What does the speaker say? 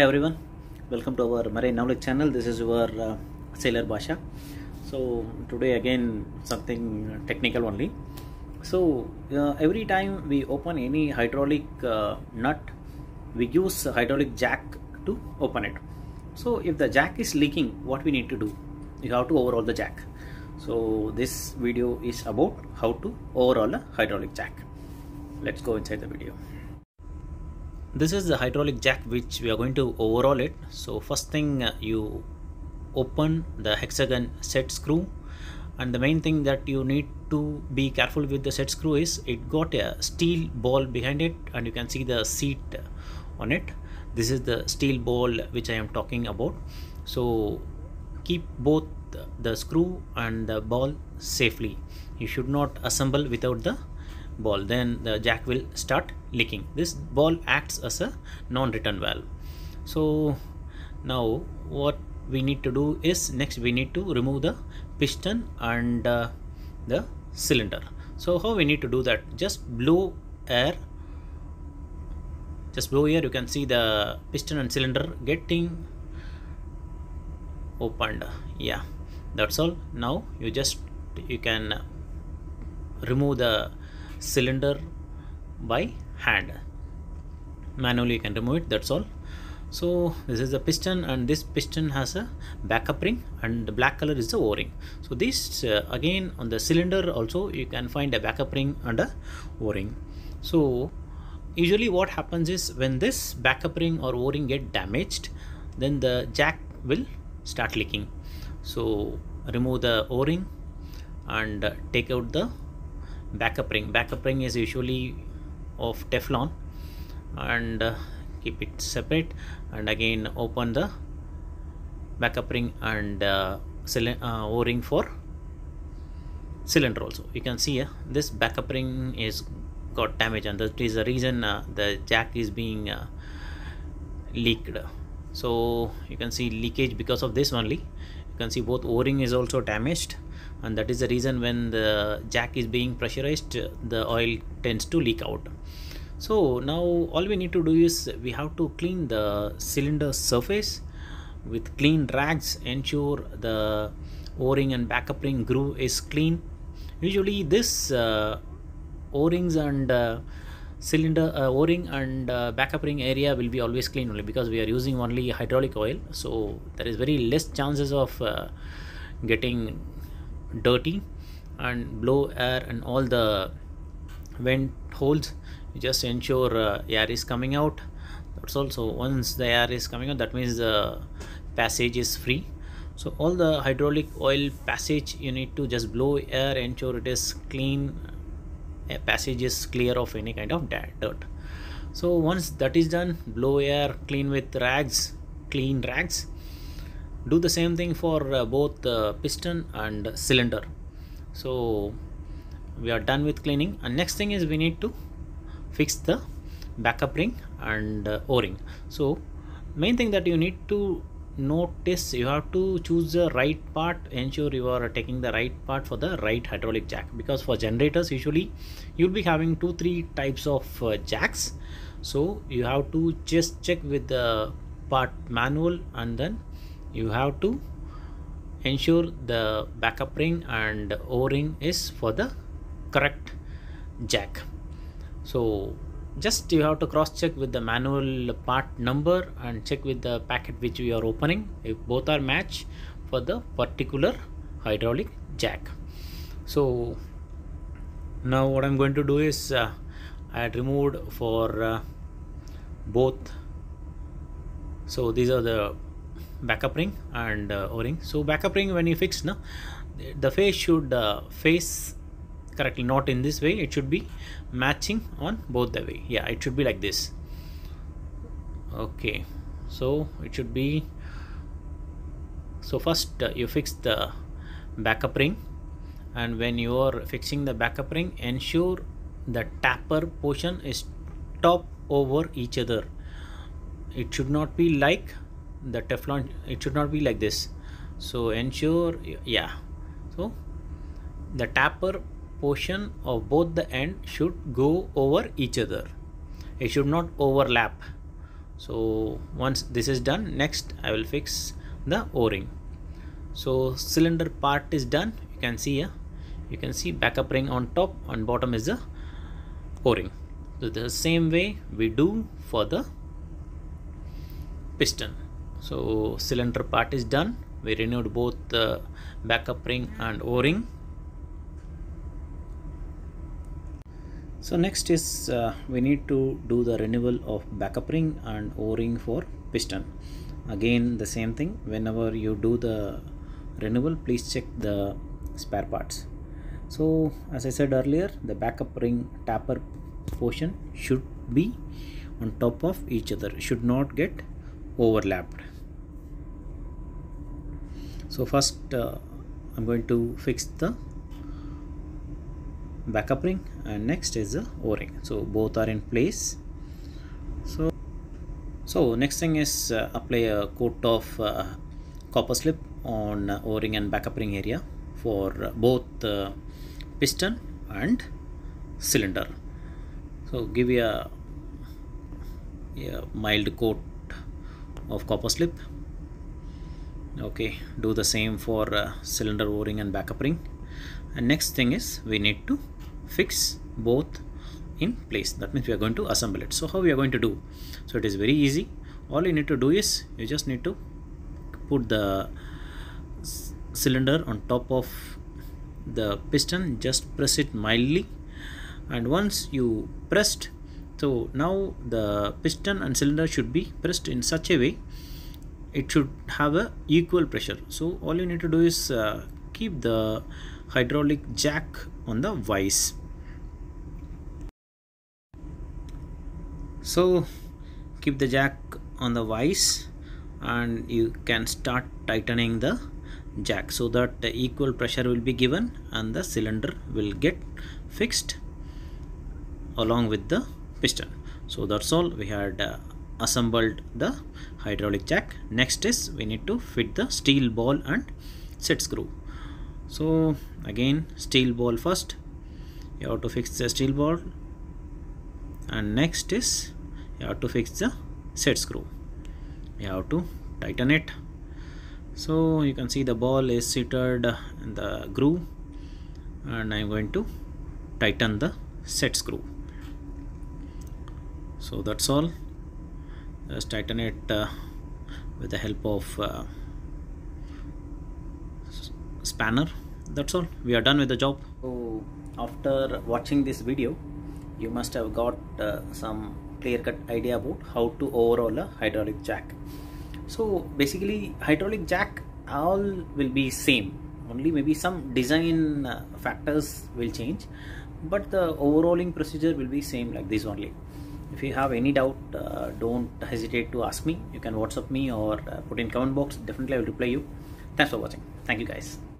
everyone, welcome to our Marine Knowledge channel. This is your uh, Sailor Basha. So today again something technical only. So uh, every time we open any hydraulic uh, nut, we use hydraulic jack to open it. So if the jack is leaking, what we need to do? You have to overhaul the jack. So this video is about how to overhaul a hydraulic jack. Let's go inside the video this is the hydraulic jack which we are going to overhaul it. So first thing uh, you open the hexagon set screw. And the main thing that you need to be careful with the set screw is it got a steel ball behind it and you can see the seat on it. This is the steel ball which i am talking about. So keep both the screw and the ball safely. You should not assemble without the ball then the jack will start leaking this ball acts as a non-return valve. So now what we need to do is next we need to remove the piston and uh, the cylinder. So how we need to do that? Just blow air. Just blow air you can see the piston and cylinder getting opened. Yeah that's all. Now you just you can remove the cylinder by hand. Manually you can remove it that's all. So this is the piston and this piston has a backup ring and the black color is the o-ring. So this uh, again on the cylinder also you can find a backup ring and a o-ring. So usually what happens is when this backup ring or o-ring get damaged then the jack will start leaking. So remove the o-ring and uh, take out the backup ring. Backup ring is usually of teflon and uh, keep it separate and again open the backup ring and uh, uh, o-ring for cylinder also. You can see uh, this backup ring is got damage and that is the reason uh, the jack is being uh, leaked. So you can see leakage because of this only. You can see both o-ring is also damaged and that is the reason when the jack is being pressurized the oil tends to leak out. So now all we need to do is we have to clean the cylinder surface with clean rags ensure the o-ring and backup ring groove is clean. Usually this uh, o-rings and uh, cylinder uh, o-ring and uh, backup ring area will be always clean only because we are using only hydraulic oil. So there is very less chances of uh, getting dirty and blow air and all the vent holes. Just ensure uh, air is coming out. That's also once the air is coming out that means the passage is free. So all the hydraulic oil passage you need to just blow air ensure it is clean. A passage is clear of any kind of dirt. So once that is done blow air clean with rags clean rags do the same thing for uh, both uh, piston and cylinder. So we are done with cleaning. And next thing is we need to fix the backup ring and uh, o-ring. So main thing that you need to notice you have to choose the right part. Ensure you are taking the right part for the right hydraulic jack. Because for generators usually you'll be having two three types of uh, jacks. So you have to just check with the part manual and then you have to ensure the backup ring and o-ring is for the correct jack. So just you have to cross check with the manual part number and check with the packet which you are opening. If both are match for the particular hydraulic jack. So now what i'm going to do is uh, i had removed for uh, both. So these are the backup ring and uh, o-ring. So backup ring when you fix now the face should uh, face correctly not in this way. It should be matching on both the way. Yeah it should be like this. Okay. So it should be so first uh, you fix the backup ring. And when you are fixing the backup ring ensure the tapper portion is top over each other. It should not be like the teflon it should not be like this. So ensure yeah. So the tapper portion of both the end should go over each other. It should not overlap. So once this is done next I will fix the o-ring. So cylinder part is done. You can see here. You can see backup ring on top on bottom is the o-ring. So the same way we do for the piston so cylinder part is done. We renewed both the backup ring and o-ring. So next is uh, we need to do the renewal of backup ring and o-ring for piston. Again the same thing. Whenever you do the renewal please check the spare parts. So as I said earlier the backup ring tapper portion should be on top of each other should not get overlapped so first uh, I'm going to fix the backup ring and next is the o-ring so both are in place. So so next thing is uh, apply a coat of uh, copper slip on uh, o-ring and backup ring area for both piston and cylinder. So give a, a mild coat of copper slip okay do the same for uh, cylinder o-ring and backup ring. And next thing is we need to fix both in place. That means we are going to assemble it. So how we are going to do? So it is very easy. All you need to do is you just need to put the cylinder on top of the piston. Just press it mildly. And once you pressed so now the piston and cylinder should be pressed in such a way it should have a equal pressure. So all you need to do is uh, keep the hydraulic jack on the vise. So keep the jack on the vise and you can start tightening the jack so that the equal pressure will be given and the cylinder will get fixed along with the piston. So that's all. We had uh, assembled the hydraulic jack. Next is we need to fit the steel ball and set screw. So again steel ball first. You have to fix the steel ball. And next is you have to fix the set screw. You have to tighten it. So you can see the ball is seated in the groove and I'm going to tighten the set screw. So that's all just tighten it uh, with the help of uh, spanner that's all. We are done with the job. So after watching this video you must have got uh, some clear-cut idea about how to overhaul a hydraulic jack. So basically hydraulic jack all will be same. Only maybe some design uh, factors will change but the overhauling procedure will be same like this only if you have any doubt uh, don't hesitate to ask me. You can whatsapp me or uh, put in comment box. Definitely i will reply you. Thanks for watching. Thank you guys